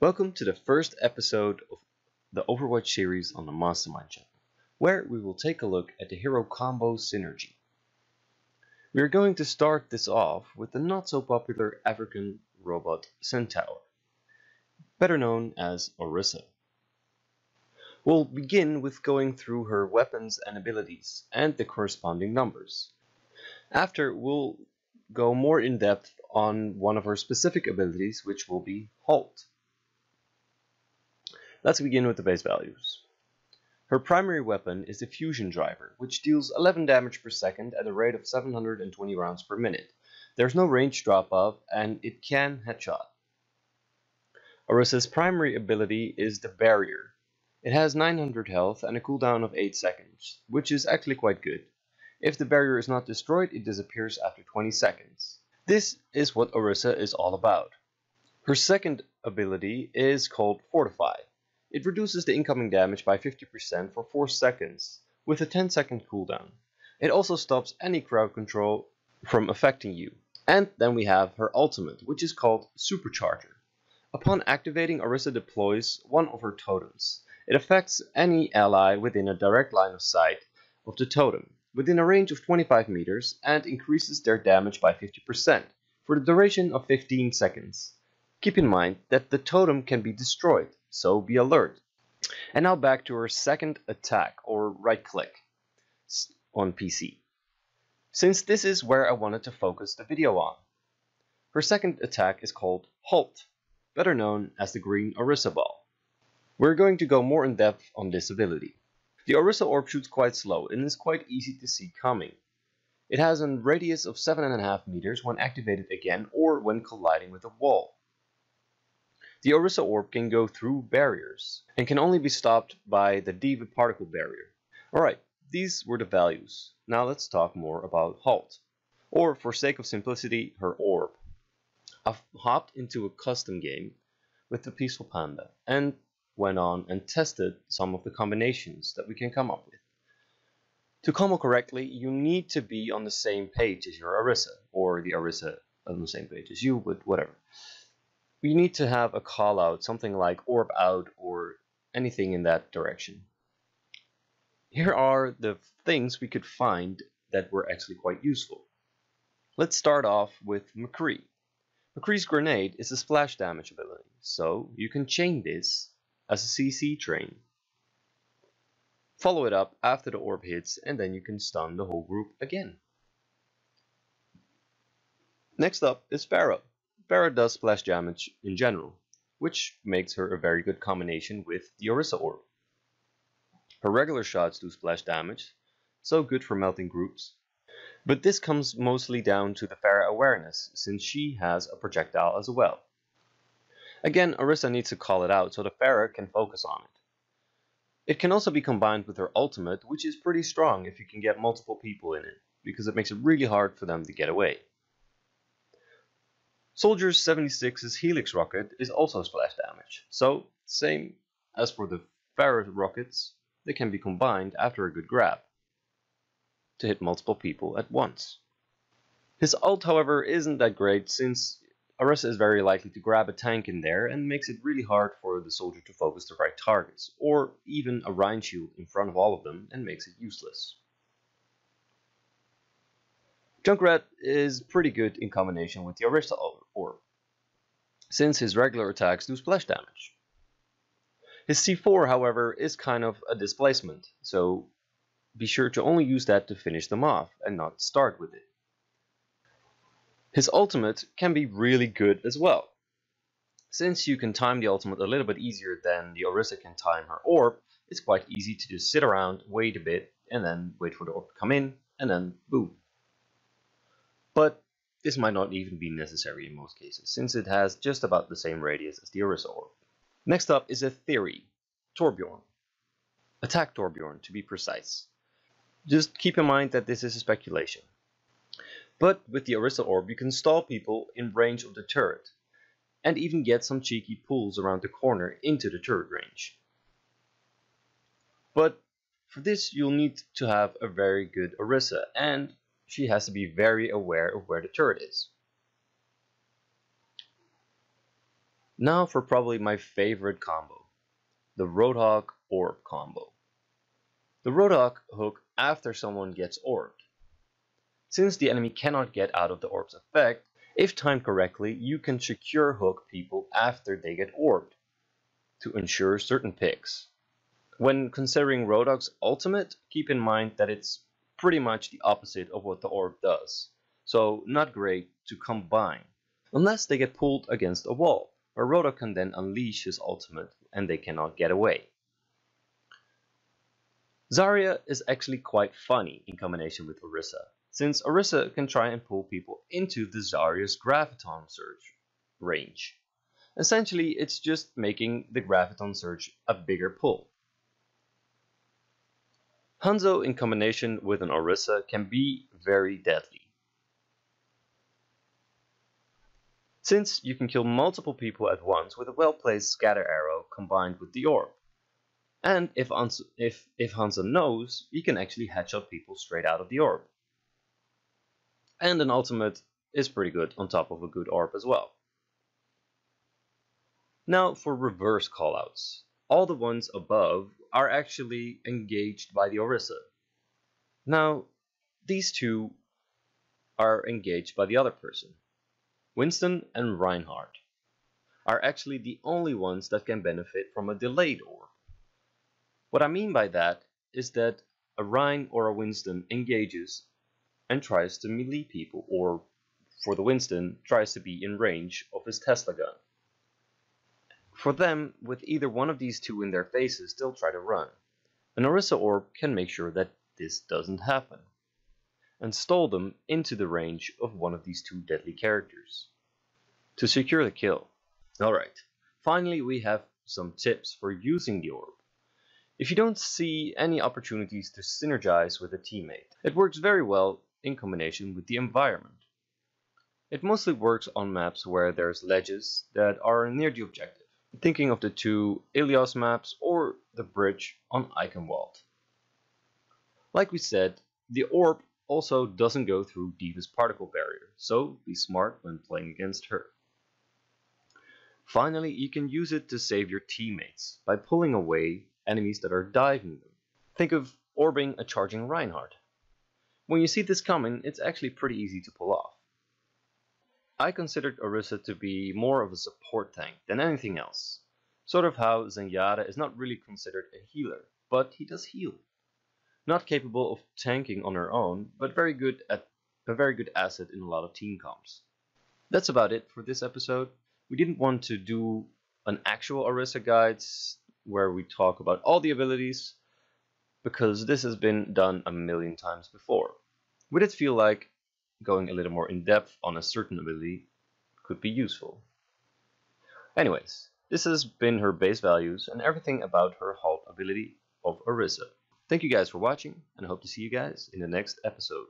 Welcome to the first episode of the Overwatch series on the Mastermind channel, where we will take a look at the hero combo synergy. We are going to start this off with the not so popular African robot Centaur, better known as Orisa. We'll begin with going through her weapons and abilities and the corresponding numbers. After, we'll go more in depth on one of her specific abilities, which will be Halt. Let's begin with the base values. Her primary weapon is the Fusion Driver, which deals 11 damage per second at a rate of 720 rounds per minute. There's no range drop off, and it can headshot. Orisa's primary ability is the Barrier. It has 900 health and a cooldown of 8 seconds, which is actually quite good. If the barrier is not destroyed, it disappears after 20 seconds. This is what Orisa is all about. Her second ability is called Fortify. It reduces the incoming damage by 50% for 4 seconds, with a 10 second cooldown. It also stops any crowd control from affecting you. And then we have her ultimate, which is called Supercharger. Upon activating, Orisa deploys one of her totems. It affects any ally within a direct line of sight of the totem, within a range of 25 meters, and increases their damage by 50% for the duration of 15 seconds. Keep in mind that the totem can be destroyed, so be alert. And now back to her second attack, or right click, on PC. Since this is where I wanted to focus the video on. Her second attack is called Halt, better known as the Green Orisa Ball. We're going to go more in depth on this ability. The Orisa orb shoots quite slow and is quite easy to see coming. It has a radius of 7.5 meters when activated again or when colliding with a wall. The Orisa orb can go through barriers and can only be stopped by the D.Va particle barrier. Alright, these were the values. Now let's talk more about Halt, or for sake of simplicity, her orb. I've hopped into a custom game with the Peaceful Panda and went on and tested some of the combinations that we can come up with. To combo correctly, you need to be on the same page as your Orisa, or the Orisa on the same page as you, but whatever. You need to have a call out, something like orb out or anything in that direction. Here are the things we could find that were actually quite useful. Let's start off with McCree. McCree's grenade is a splash damage ability, so you can chain this as a CC train. Follow it up after the orb hits and then you can stun the whole group again. Next up is Pharah. Pharah does splash damage in general, which makes her a very good combination with the Orisa orb. Her regular shots do splash damage, so good for melting groups. But this comes mostly down to the Pharah awareness, since she has a projectile as well. Again, Orisa needs to call it out so the Pharah can focus on it. It can also be combined with her ultimate, which is pretty strong if you can get multiple people in it, because it makes it really hard for them to get away. Soldier 76's Helix rocket is also splash damage, so same as for the Pharah rockets, they can be combined after a good grab to hit multiple people at once. His ult, however, isn't that great since Orisa is very likely to grab a tank in there and makes it really hard for the soldier to focus the right targets, or even a Rein shield in front of all of them and makes it useless. Junkrat is pretty good in combination with the Orisa orb, since his regular attacks do splash damage. His C4, however, is kind of a displacement, so be sure to only use that to finish them off and not start with it. His ultimate can be really good as well. Since you can time the ultimate a little bit easier than the Orisa can time her orb, it's quite easy to just sit around, wait a bit, and then wait for the orb to come in, and then boom. But this might not even be necessary in most cases, since it has just about the same radius as the Orisa orb. Next up is a theory, Torbjorn. Attack Torbjorn, to be precise. Just keep in mind that this is a speculation. But with the Orisa Orb you can stall people in range of the turret, and even get some cheeky pulls around the corner into the turret range. But for this you'll need to have a very good Orisa, and she has to be very aware of where the turret is. Now for probably my favorite combo, the Roadhog Orb combo. The Roadhog hook after someone gets orbed. Since the enemy cannot get out of the orb's effect, if timed correctly, you can secure hook people after they get orbed to ensure certain picks. When considering Roadhog's ultimate, keep in mind that it's pretty much the opposite of what the orb does, so not great to combine, unless they get pulled against a wall, where Roadhog can then unleash his ultimate and they cannot get away. Zarya is actually quite funny in combination with Orisa, since Orisa can try and pull people into the Zarya's Graviton Surge range. Essentially, it's just making the Graviton Surge a bigger pull. Hanzo in combination with an Orisa can be very deadly. Since you can kill multiple people at once with a well-placed scatter arrow combined with the orb. And if, Hanzo, if, if Hanzo knows, he can actually headshot people straight out of the orb. And an ultimate is pretty good on top of a good orb as well. Now for reverse callouts. All the ones above are actually engaged by the Orisa. Now, these two are engaged by the other person. Winston and Reinhardt are actually the only ones that can benefit from a delayed orb. What I mean by that is that a Rein or a Winston engages and tries to melee people, or for the Winston, tries to be in range of his Tesla gun. For them, with either one of these two in their faces, they'll try to run. An Orisa Orb can make sure that this doesn't happen, and stall them into the range of one of these two deadly characters. To secure the kill. Alright, finally we have some tips for using the orb. If you don't see any opportunities to synergize with a teammate, it works very well in combination with the environment. It mostly works on maps where there's ledges that are near the objective, thinking of the two Ilios maps or the bridge on Eichenwald. Like we said, the orb also doesn't go through D.Va's particle barrier, so be smart when playing against her. Finally, you can use it to save your teammates by pulling away enemies that are diving them. Think of orbing a charging Reinhardt. When you see this coming, it's actually pretty easy to pull off. I considered Orisa to be more of a support tank than anything else. Sort of how Zenyatta is not really considered a healer, but he does heal. Not capable of tanking on her own, but very good at a very good asset in a lot of team comps. That's about it for this episode. We didn't want to do an actual Orisa guides where we talk about all the abilities because this has been done a million times before. Would it feel like going a little more in depth on a certain ability could be useful? Anyways, this has been her base values and everything about her halt ability of Orisa. Thank you guys for watching and hope to see you guys in the next episode.